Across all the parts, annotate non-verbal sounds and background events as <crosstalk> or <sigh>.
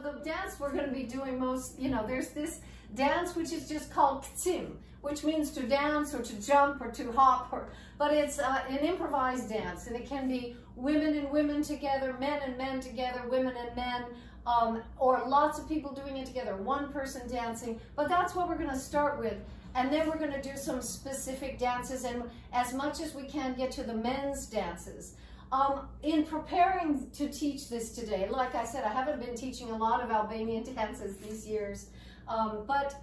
the dance we're going to be doing most, you know, there's this dance which is just called kcim, which means to dance or to jump or to hop, or, but it's uh, an improvised dance and it can be women and women together, men and men together, women and men, um, or lots of people doing it together, one person dancing, but that's what we're going to start with. And then we're going to do some specific dances and as much as we can get to the men's dances. Um, in preparing to teach this today, like I said, I haven't been teaching a lot of Albanian <laughs> dances these years, um, but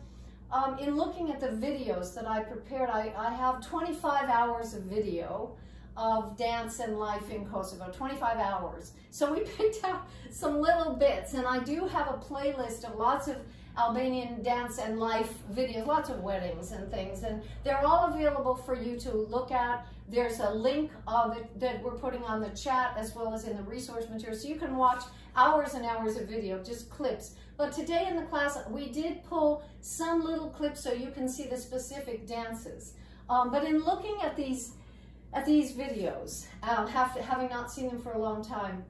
um, in looking at the videos that I prepared, I, I have 25 hours of video of dance and life in Kosovo, 25 hours. So we <laughs> picked out some little bits and I do have a playlist of lots of Albanian dance and life videos, lots of weddings and things, and they're all available for you to look at. There's a link of it that we're putting on the chat as well as in the resource material, so you can watch hours and hours of video, just clips. But today in the class, we did pull some little clips so you can see the specific dances. Um, but in looking at these at these videos, um, have, having not seen them for a long time,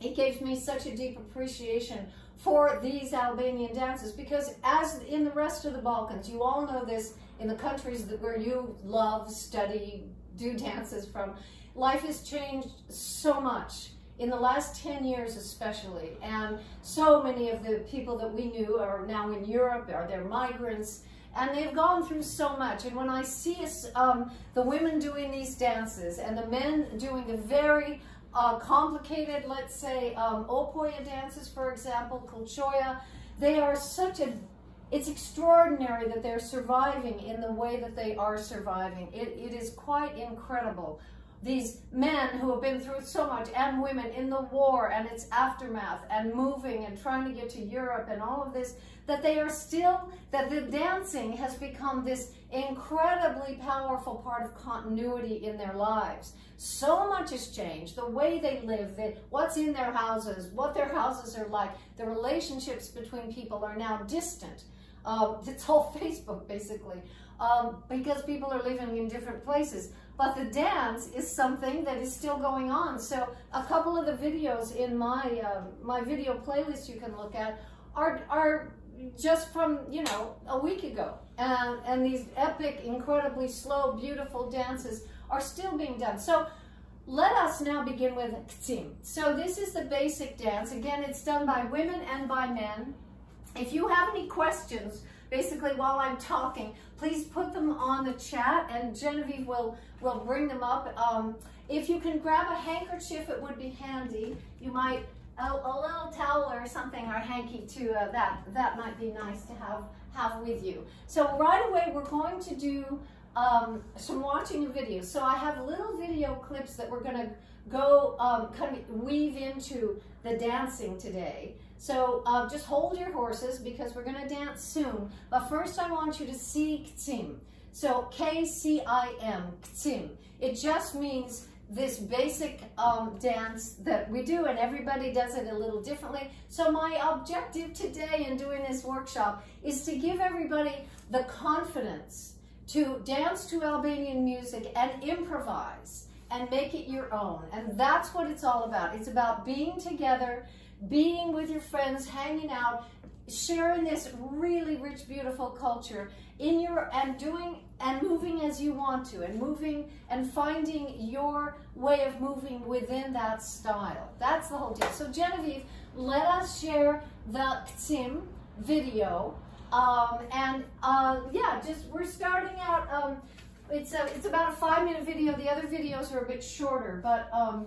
it gave me such a deep appreciation for these Albanian dances. Because as in the rest of the Balkans, you all know this in the countries that where you love, study, do dances from, life has changed so much in the last 10 years especially. And so many of the people that we knew are now in Europe are they're migrants and they've gone through so much. And when I see um, the women doing these dances and the men doing the very uh, complicated, let's say, um, Opoya dances, for example, Kulchoya, they are such a, it's extraordinary that they're surviving in the way that they are surviving. It, it is quite incredible. These men who have been through so much, and women in the war and its aftermath, and moving and trying to get to Europe and all of this, that they are still, that the dancing has become this incredibly powerful part of continuity in their lives. So much has changed, the way they live, the, what's in their houses, what their houses are like, the relationships between people are now distant. Uh, <laughs> it's all Facebook, basically, um, because people are living in different places. But the dance is something that is still going on. So a couple of the videos in my uh, my video playlist you can look at are, are just from, you know, a week ago. And, and these epic, incredibly slow, beautiful dances are still being done. So let us now begin with kcim. So this is the basic dance. Again, it's done by women and by men. If you have any questions, basically while I'm talking, please put them on the chat and Genevieve will, will bring them up. Um, if you can grab a handkerchief, it would be handy. You might a, a, little towel or something or hanky to uh, that that might be nice to have have with you so right away we're going to do um, some watching a video so I have little video clips that we're going to go um, kind of weave into the dancing today so uh, just hold your horses because we're going to dance soon. But first I want you to see kcim so K-C-I-M kcim it just means this basic um, dance that we do and everybody does it a little differently. So my objective today in doing this workshop is to give everybody the confidence to dance to Albanian music and improvise and make it your own. And that's what it's all about. It's about being together, being with your friends, hanging out, sharing this really rich, beautiful culture in your and doing and moving as you want to and moving and finding your way of moving within that style. That's the whole deal. So Genevieve, let us share the Kcim video. Um, and uh, yeah, just we're starting out, um, it's, a, it's about a five minute video. The other videos are a bit shorter, but um,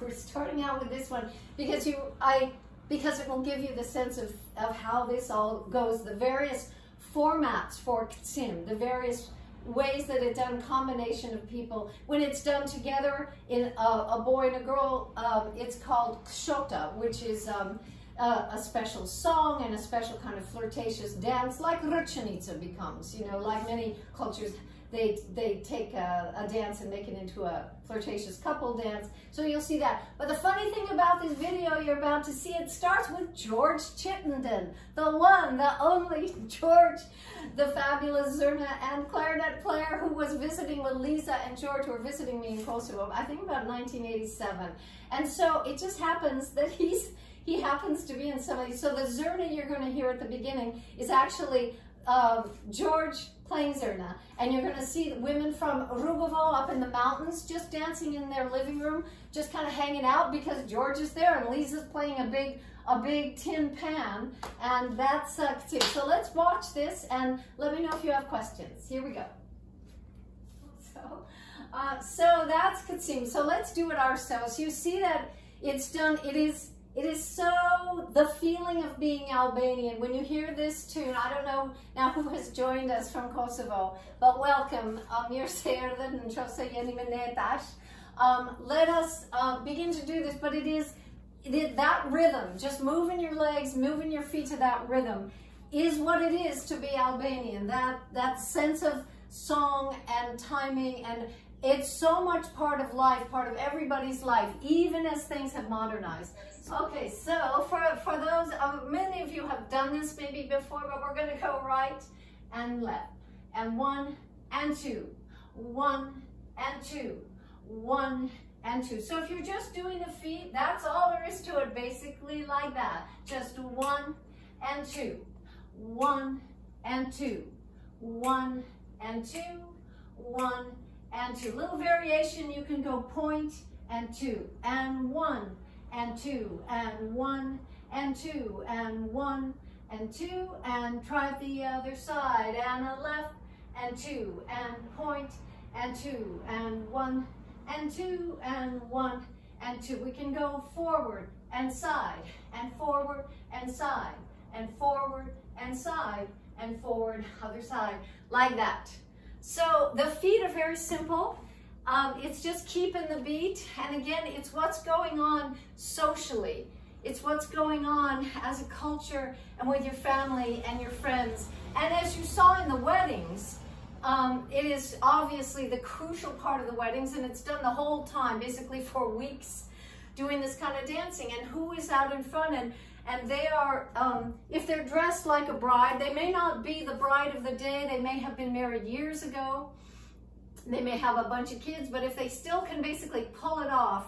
we're starting out with this one because you, I, because it will give you the sense of, of how this all goes, the various formats for kcim, the various ways that it's done, combination of people. When it's done together in a, a boy and a girl, um, it's called kshota, which is um, a, a, special song and a special kind of flirtatious dance, like Rrčanica becomes, you know, like many cultures they, they take a, a, dance and make it into a flirtatious couple dance. So you'll see that. But the funny thing about this video you're about to see, it starts with George Chittenden, the one, the only <laughs> George, the fabulous Zurna and clarinet player who was visiting with Lisa and George who were visiting me in Kosovo, I think about 1987. And so it just happens that he's he happens to be in somebody. So the Zurna you're going to hear at the beginning is actually uh, George playing Zurna. And you're going to see women from Rugovo up in the mountains just dancing in their living room, just kind of hanging out because George is there and Lisa's playing a big a big tin pan and that's a uh, So let's watch this and let me know if you have questions. Here we go. <laughs> So, uh, so that's Kcim. So let's do it ourselves. You see that it's done, it is it is so the feeling of being Albanian. When you hear this tune, I don't know now who has joined us from Kosovo, but welcome. Um, um, let us uh, begin to do this, but it is it, that rhythm, just moving your legs, moving your feet to that rhythm, is what it is to be Albanian. That that sense of song and timing and it's so much part of life, part of everybody's life, even as things have modernized. Okay, so for, for those, uh, many of you have done this maybe before, but we're gonna go right and left. And one and two, one and two, one and two. So if you're just doing the feet, that's all there is to it, basically like that. Just one and two, one and two, one and two, one and two. Little variation, you can go point and two, and one, and two, and one, and two, and one, and two, and try the other side, and a left, and two, and point, and two, and one, and two, and one, and two. We can go forward and side, and forward and side, and forward and side, and forward, other side, like that. So the feet are very simple. Um, it's just keeping the beat. And again, it's what's going on socially. It's what's going on as a culture and with your family and your friends. And as you saw in the weddings, um, it is obviously the crucial part of the weddings and it's done the whole time, basically for weeks, doing this kind of dancing. And who is out in front? And and they are, um, if they're dressed like a bride, they may not be the bride of the day. They may have been married years ago. They may have a bunch of kids, but if they still can basically pull it off,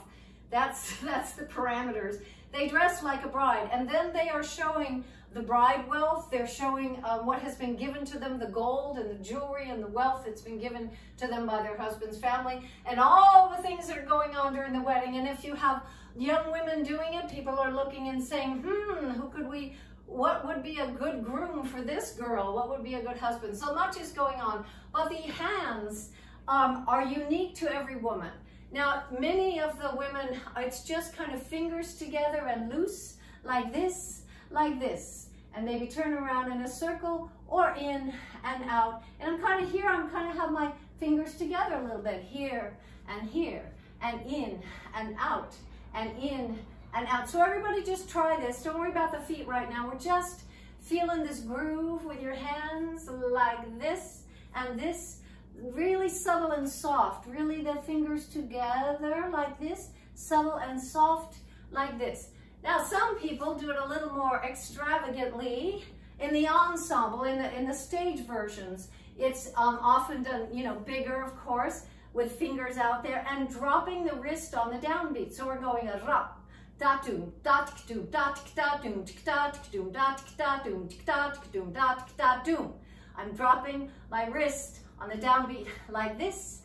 that's, <laughs> that's the parameters. They dress like a bride, and then they are showing the bride wealth. They're showing um, what has been given to them, the gold and the jewelry and the wealth that's been given to them by their husband's family, and all the things that are going on during the wedding. And if you have young women doing it, people are looking and saying, hmm, who could we, what would be a good groom for this girl? What would be a good husband? So much is going on. But the hands um, are unique to every woman. Now, many of the women, it's just kind of fingers together and loose, like this, like this. And maybe turn around in a circle or in and out. And I'm kind of here, I'm kind of have my fingers together a little bit, here and here, and in and out and in and out. So everybody just try this. Don't worry about the feet right now. We're just feeling this groove with your hands like this and this. Really subtle and soft. Really the fingers together like this. Subtle and soft like this. Now some people do it a little more extravagantly in the ensemble, in the, in the stage versions. It's um, often done, you know, bigger, of course with fingers out there and dropping the wrist on the downbeat. So we're going a rap, da doom, da tik doom, da tik da doom, tik da tik doom, da tik da doom, tik da tik doom, da tik da doom. I'm dropping my wrist on the downbeat like this.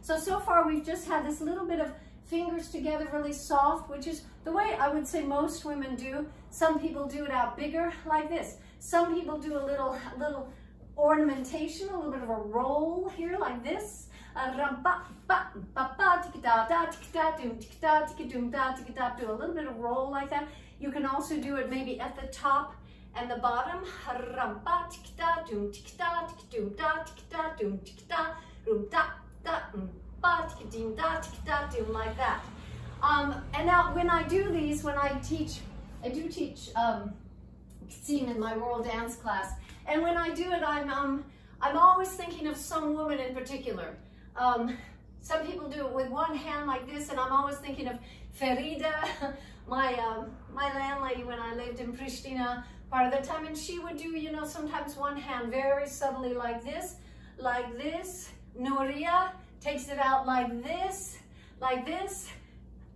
So so far we've just had this little bit of fingers together really soft, which is the way I would say most women do. Some people do it out bigger like this. Some people do a little, little ornamentation, a little bit of a roll here like this. Do a little bit of roll like that. You can also do it maybe at the top and the bottom. Like that. Um, and now when I do these, when I teach, I do teach um, in my world dance class. And when I do it, I'm, um, I'm always thinking of some woman in particular. Um, some people do it with one hand like this, and I'm always thinking of Ferida, <laughs> my, um, my landlady when I lived in Pristina part of the time, and she would do, you know, sometimes one hand very subtly like this, like this, Nuria takes it out like this, like this.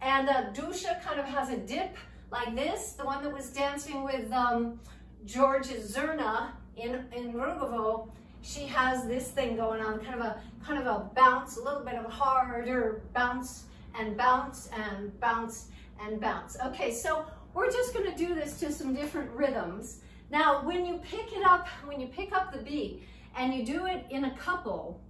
And uh, Dusha kind of has a dip like this, the one that was dancing with um, George Zerna in, in Rugovo. She has this thing going on, kind of a kind of a bounce, a little bit of a harder bounce and bounce and bounce and bounce. Okay, so we're just gonna do this to some different rhythms. Now, when you pick it up, when you pick up the beat and you do it in a couple,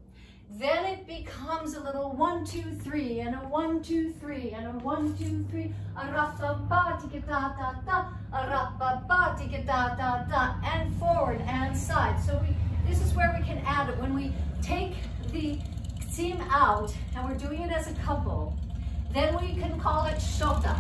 then it becomes a little one, two, three, and a one, two, three, and a one, two, three, a rappa ba da da da, a rappa ba da da da, and forward and side. So we, this is where we can add it. When we take the seam out and we're doing it as a couple, then we can call it shota.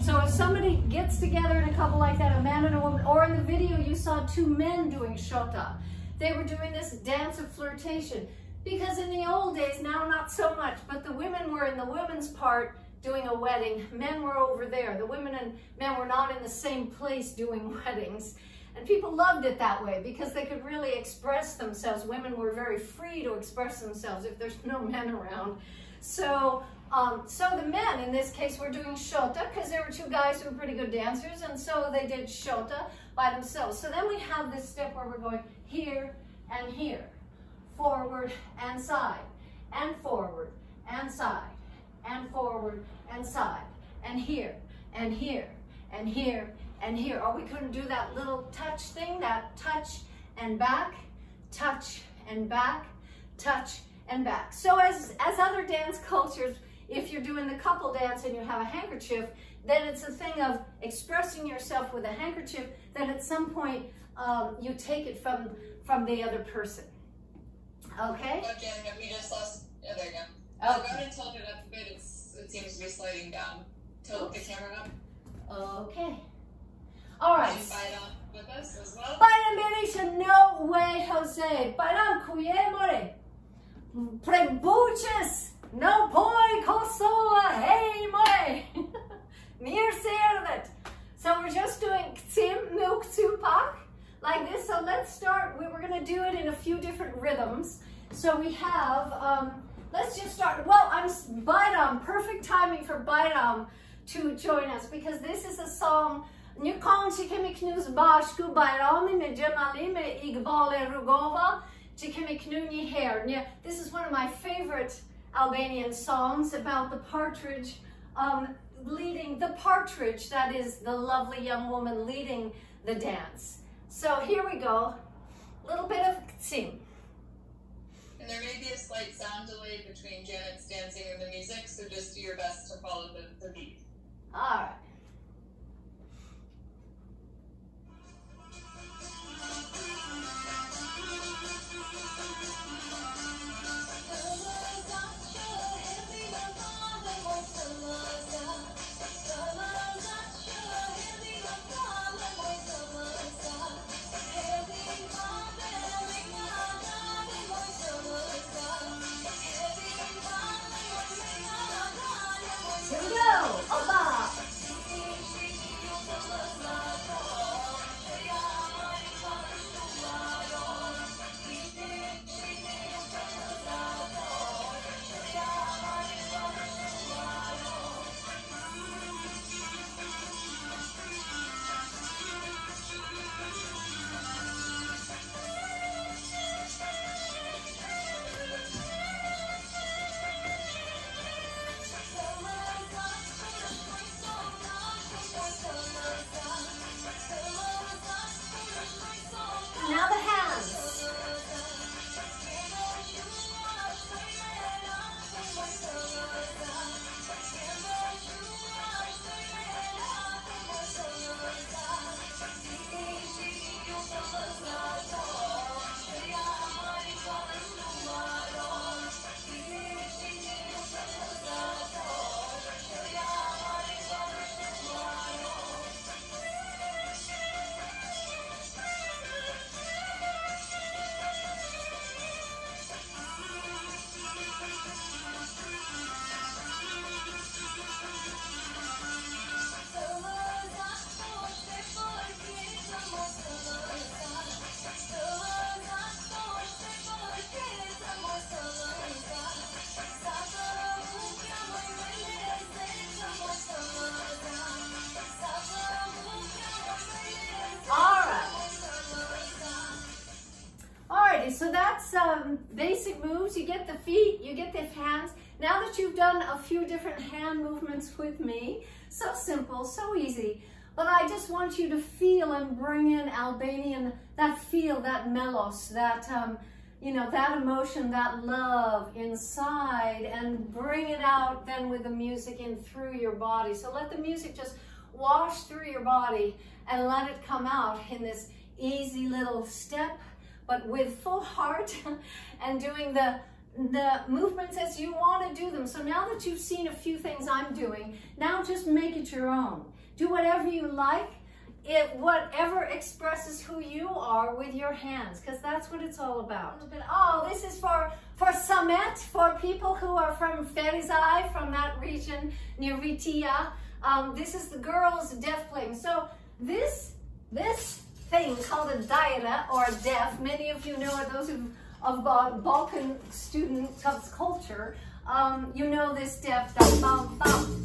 So if somebody gets together in a couple like that, a man and a woman, or in the video you saw two men doing shota, they were doing this dance of flirtation. Because in the old days, now not so much, but the women were in the women's part doing a wedding. Men were over there. The women and men were not in the same place doing <laughs> weddings. And people loved it that way because they could really express themselves. Women were very free to express themselves if there's no <laughs> men around. So, um, so the men in this case were doing shota because there were two guys who were pretty good dancers, and so they did shota by themselves. So then we have this step where we're going here and here forward and side, and forward and side, and forward and side, and here, and here, and here, and here. Or we couldn't do that little touch thing, that touch and back, touch and back, touch and back. So as, as other dance cultures, if you're doing the couple dance and you have a handkerchief, then it's a thing of expressing yourself with a handkerchief, then at some point um, you take it from, from the other person. Okay. Again, we just lost. Yeah, there you go. Oh. So go ahead and tilt it up a bit. It's, it seems to be sliding down. Tilt Oops. the camera up. Okay. All right. Bite on with us as well? Bite no way, Jose. Bite on kuye more. Prebuches. No poi kosoa. Hey more. <laughs> Mir servet. So we're just doing Ksim Milk Tupac like this. So let's start, we were gonna do it in a few different rhythms. So we have, um, let's just start, well, I'm Bairam, perfect timing for Bairam to join us because this is a song Një kanë që kemi knus bashku Bajrami me Gjemali me Igbale Rugova herë. Një, this is one of my favorite Albanian songs about the partridge um, leading, the partridge that is the lovely young woman leading the dance. So here we go, a little bit of ktsing. And there may be a slight sound delay between Janet's dancing and the music, so just do your best to follow the, the beat. All right. You've done a few different hand movements with me, so simple, so easy. But I just want you to feel and bring in Albanian, that feel, that melos, that, um, you know, that emotion, that love inside and bring it out then with the music in through your body. So let the music just wash through your body and let it come out in this easy little step, but with full heart <laughs> and doing the the movements as you want to do them. So now that you've seen a few things I'm doing, now just make it your own. Do whatever you like, it whatever expresses who you are with your hands, because that's what it's all about. But Oh, this is for for Samet, for people who are from Ferizaj, from that region near Vitia. Um, this is the girls' def playing. So this this thing called a daira or a def, many of you know it, those who of Balkan student of culture, um, you know this def, that bum bum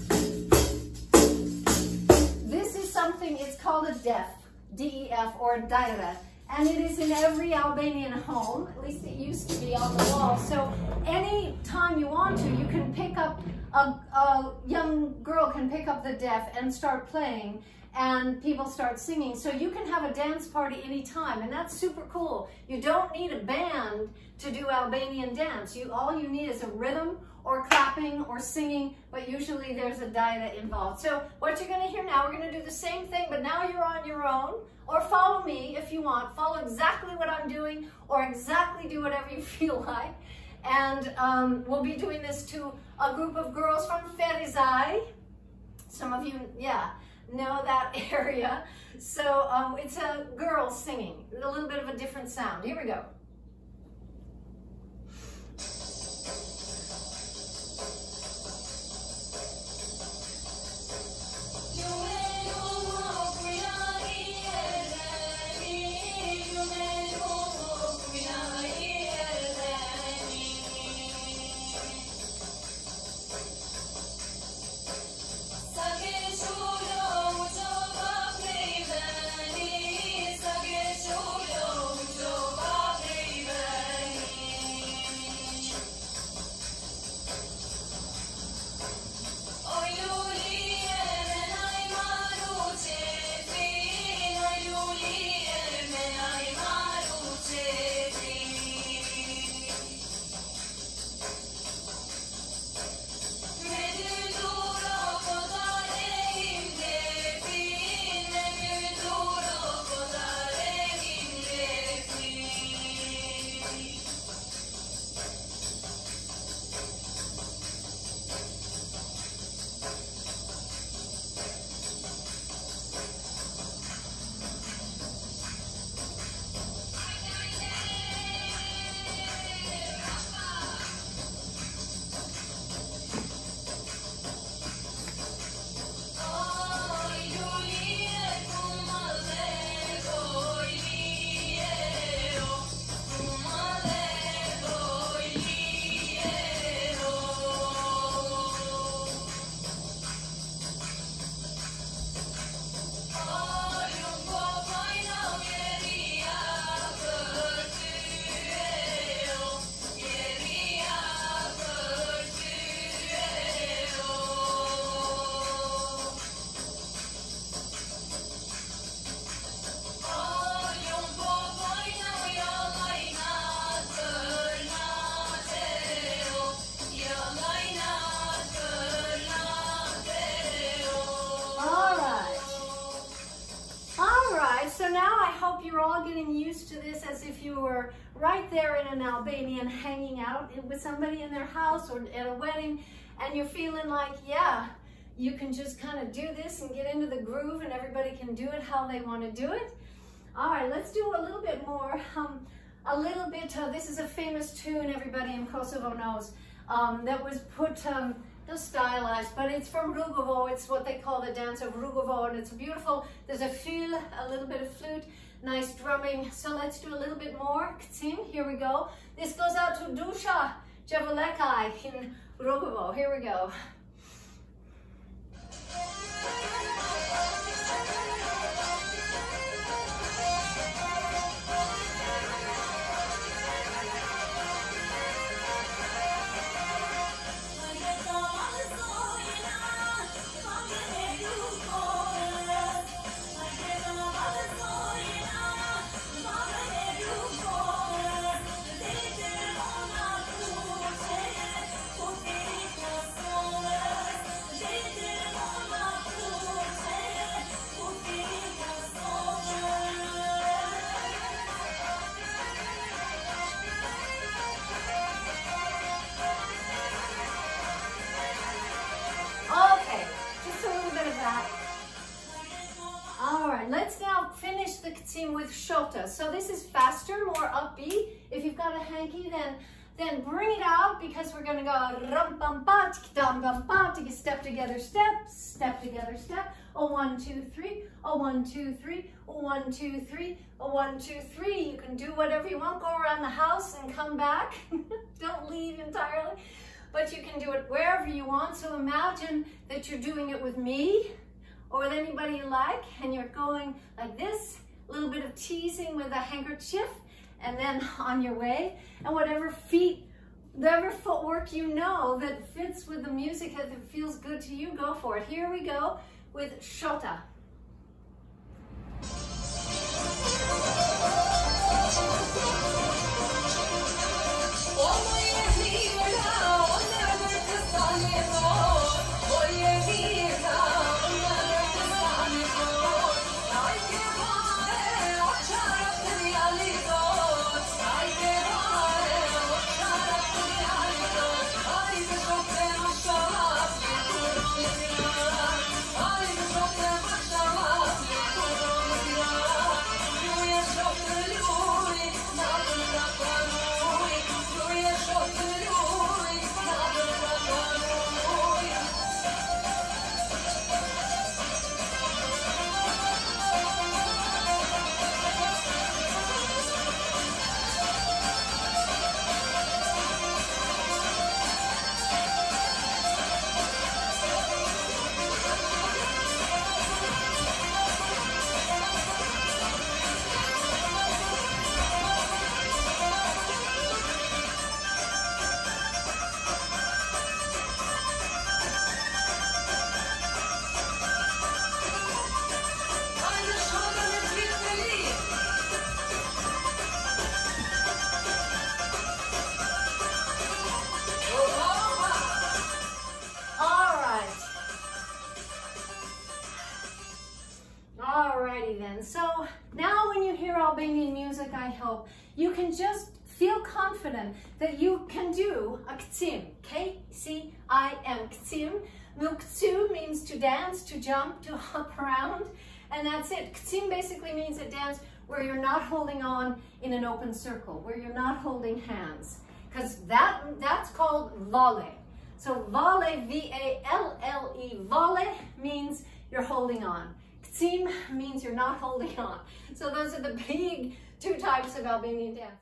This is something, it's called a DEF, D-E-F, or daira. And it is in every Albanian home, at least it used to be on the wall. So any time you want to, you can pick up, a, a young girl can pick up the def and start playing and people start singing. So you can have a dance party anytime, and that's super cool. You don't need a band to do Albanian dance. You All you need is a rhythm or clapping or singing, but usually there's a daira involved. So what you're gonna hear now, we're gonna do the same thing, but now you're on your own, or follow me if you want. Follow exactly what I'm doing, or exactly do whatever you <laughs> feel like. And um, we'll be doing this to a group of girls from Ferizaj. Some of you, yeah, know that <laughs> area. So um, it's a girl singing, a little bit of a different sound. Here we go. Albanian hanging out with somebody in their house or at a wedding and you're feeling like, yeah, you can just kind of do this and get into the groove and everybody can do it how they want to do it. All right, let's do a little bit more. Um, a little bit, uh, this is a famous tune everybody in Kosovo knows um, that was put, um, stylized, but it's from Rugovo. It's what they call the dance of Rugovo and it's beautiful. There's a feel, a little bit of flute, nice drumming. So let's do a little bit more. Kcim, here we go. This goes out to Dusha Javalekai in Rogovo. Here we go. Finish with shota. So this is faster, more upbeat. If you've got a hanky, then then bring it out because we're gonna go rum bum ba dum bum ba to step together, step, step together, step. A one, two, three, a one, two, three, a one, two, three, a one, two, three. You can do whatever you want, go around the house and come back. <laughs> Don't leave entirely, but you can do it wherever you want. So imagine that you're doing it with me or with anybody you like, and you're going like this, a little bit of teasing with a handkerchief, and then <laughs> on your way, and whatever feet, whatever footwork you know that fits with the music, that feels good to you, go for it. Here we go with Shota. Hope, you can just feel confident that you can do a kcim, K-C-I-M, kcim. Muktu means to dance, to jump, to hop around, and that's it. Kcim basically means a dance where you're not holding on in an open circle, where you're not holding hands, because that that's called valle. So valle, V-A-L-L-E, valle means you're holding on. Kcim means you're not holding on. So those are the big two types of Albanian dance.